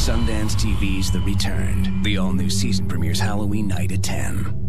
Sundance TV's The Returned. The all new season premieres Halloween night at 10.